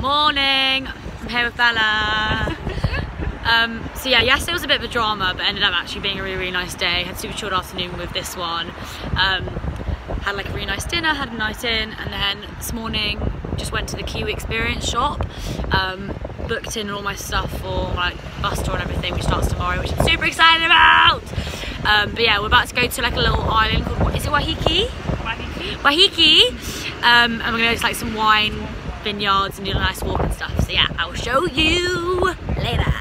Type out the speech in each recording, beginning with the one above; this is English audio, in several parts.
Morning. I'm here with Bella. Um, so yeah, yesterday was a bit of a drama, but ended up actually being a really, really nice day. Had a super chilled afternoon with this one. Um, had like a really nice dinner, had a night in, and then this morning just went to the Kiwi Experience shop. Um, booked in all my stuff for my like, bus tour and everything, which starts tomorrow, which I'm super excited about. Um, but yeah, we're about to go to like a little island called what is it Waiheke? Waiheke. Waiheke. Um, and we're gonna go to like some wine vineyards and do a nice walk and stuff. So yeah, I'll show you later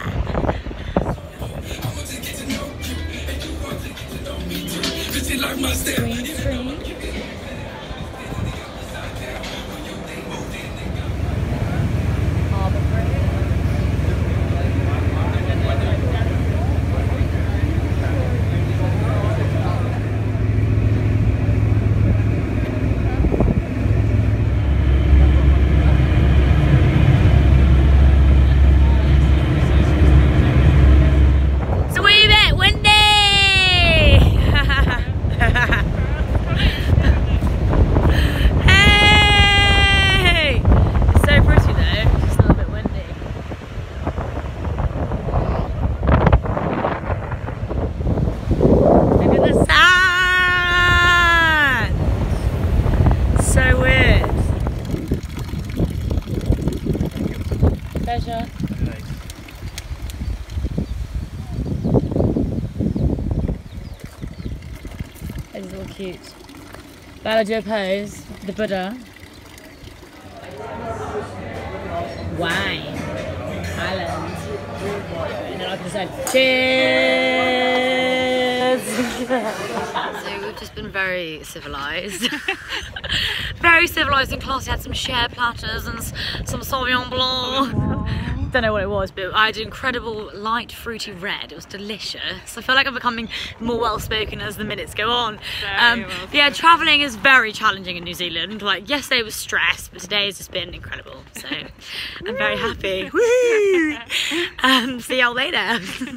wee bit windy. hey! It's so pretty though, just a little bit windy. Look at the sand! So weird. Pleasure. It's all cute. Bella do pose, the Buddha. Wine. Island. And then I can say, cheers! just been very civilized. very civilized and classy. Had some share platters and some Sauvignon Blanc. Don't know what it was, but I had incredible light fruity red. It was delicious. I feel like I'm becoming more well spoken as the minutes go on. Um, well yeah, traveling is very challenging in New Zealand. Like yesterday was stress, but today has just been incredible. So I'm very happy. Woo! Um, see y'all later.